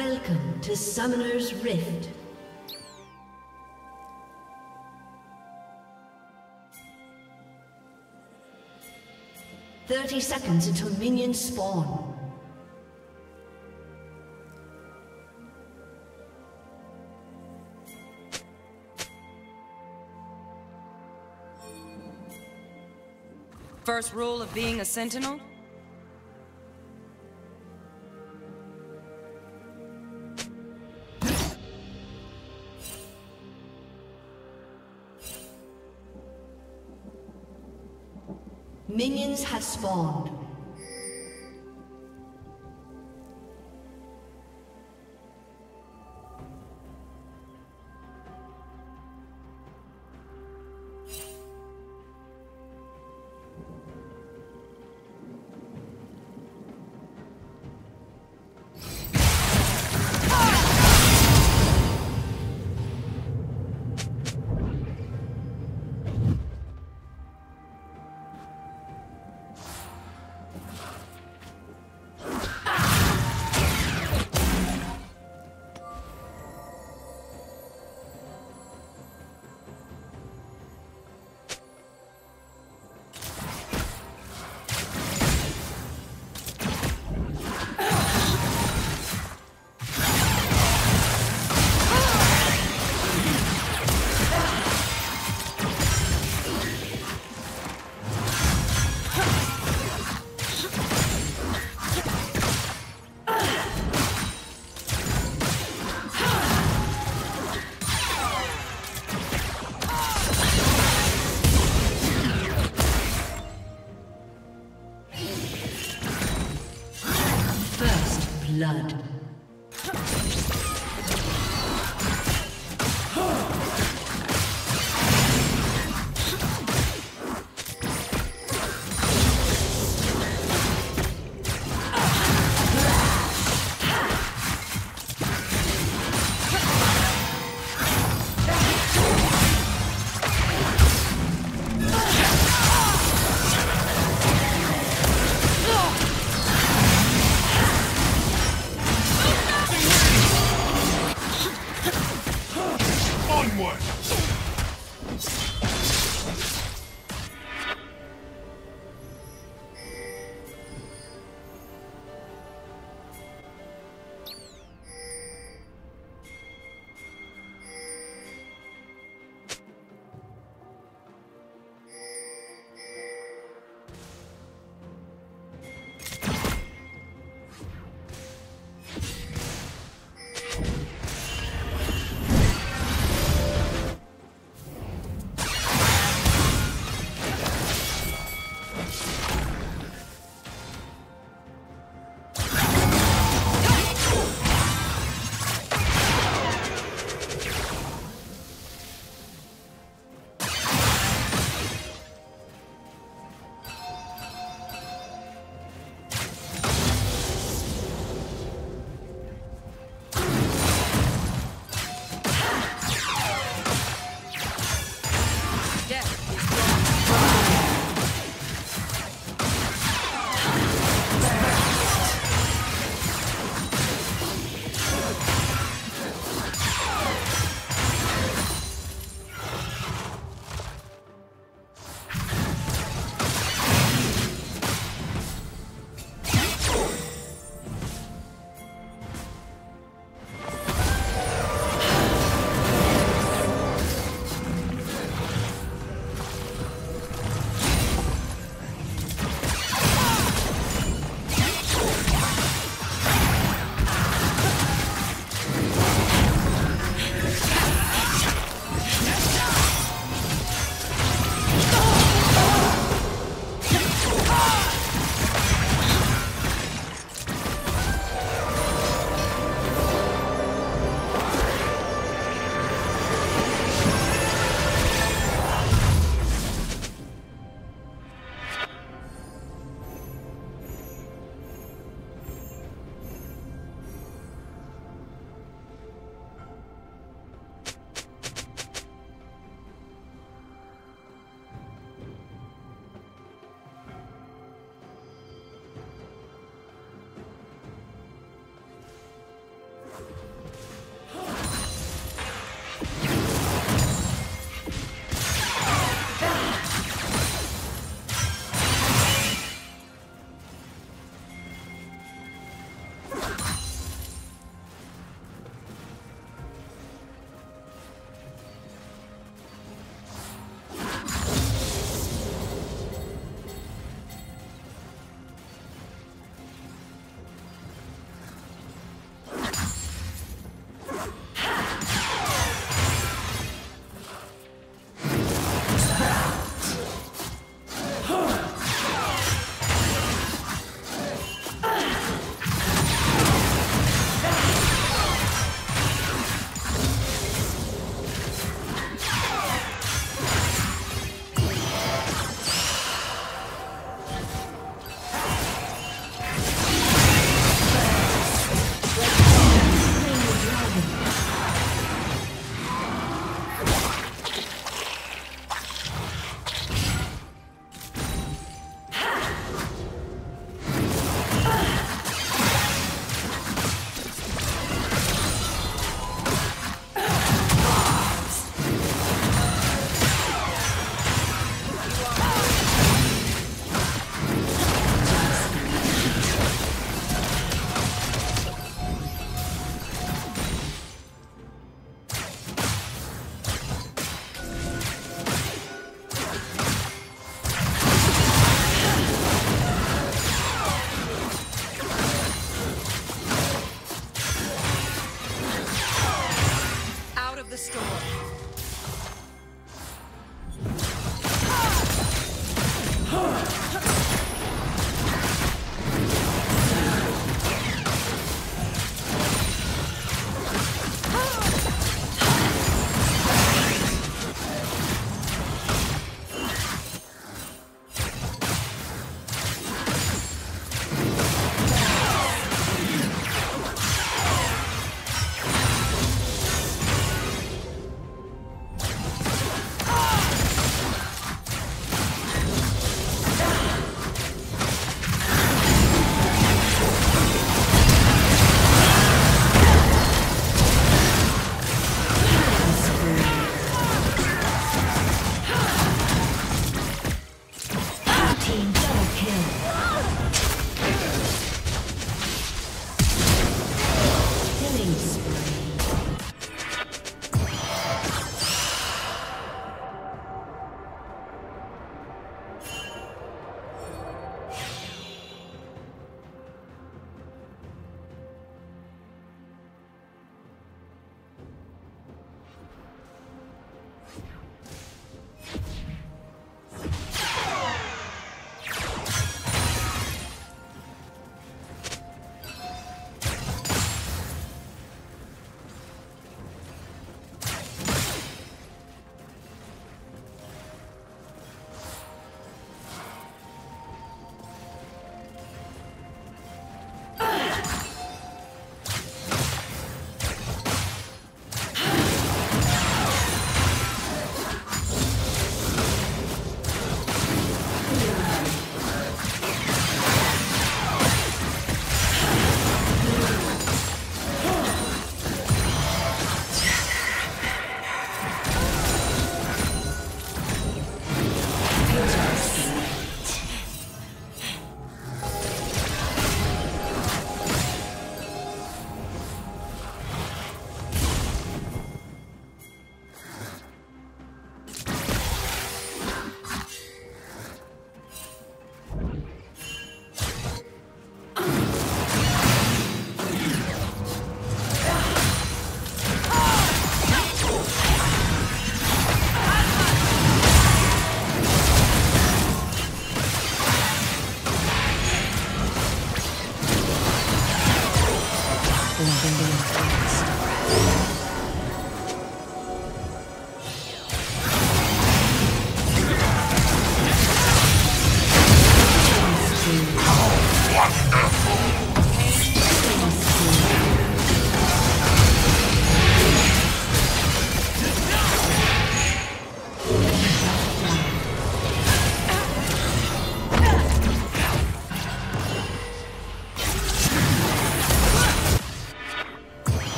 Welcome to Summoner's Rift. Thirty seconds until minions spawn. First rule of being a sentinel? Have spawned. Blood.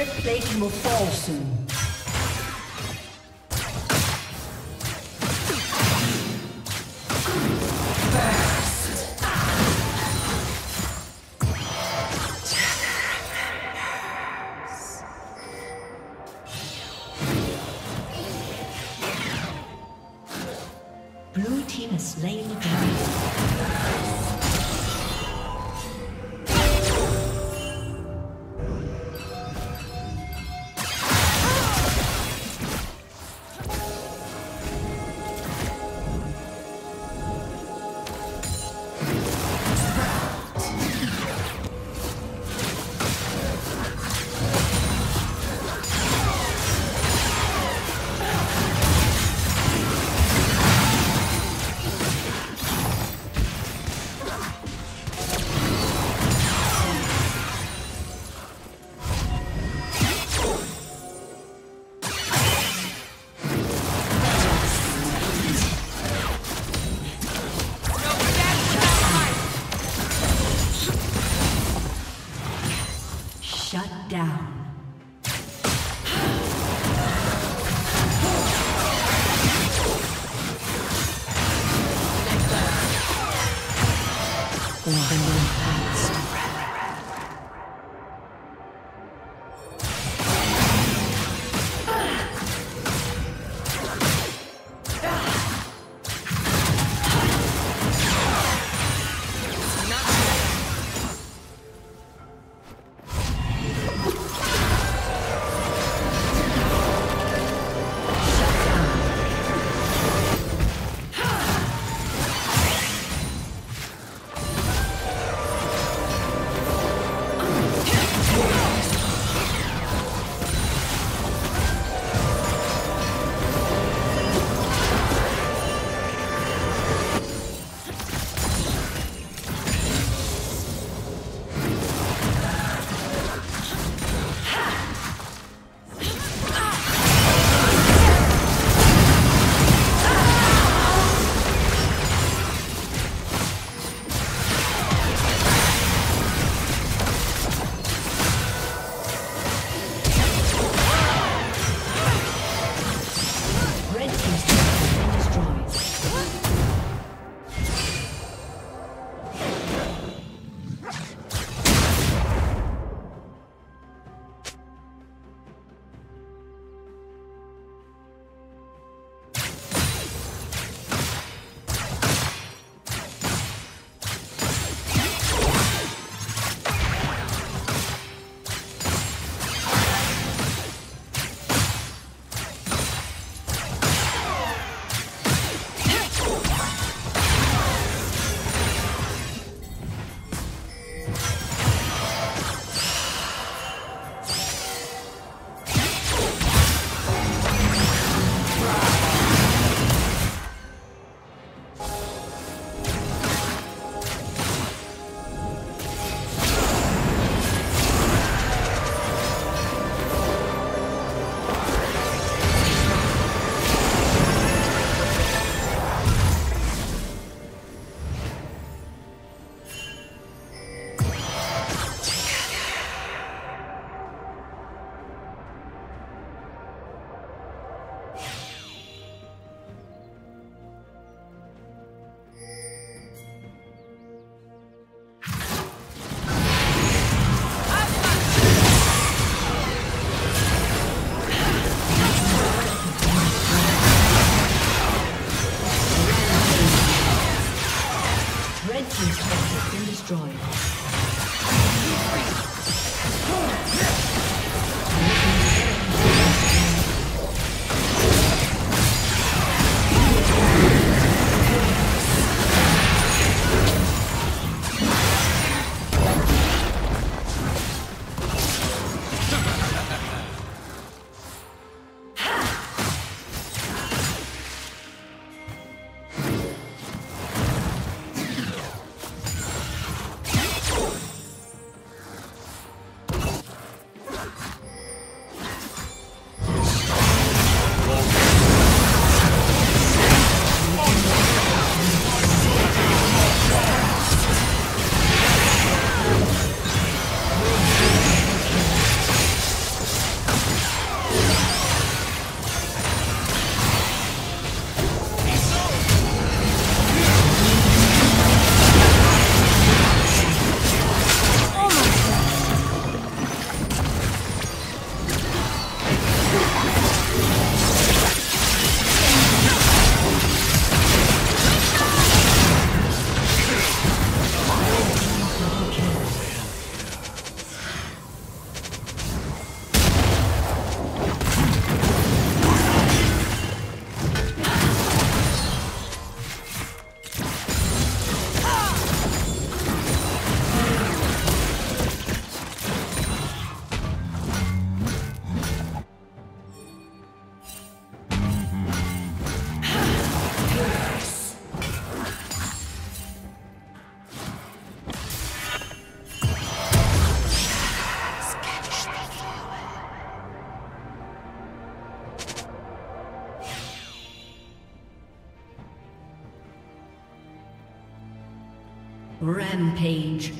Turret plate will fall soon. Blue team has slain the dragon. Abandoned paths Rampage.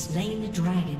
Slain the dragon.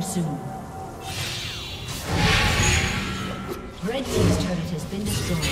Respawning soon. Red team's turret has been destroyed.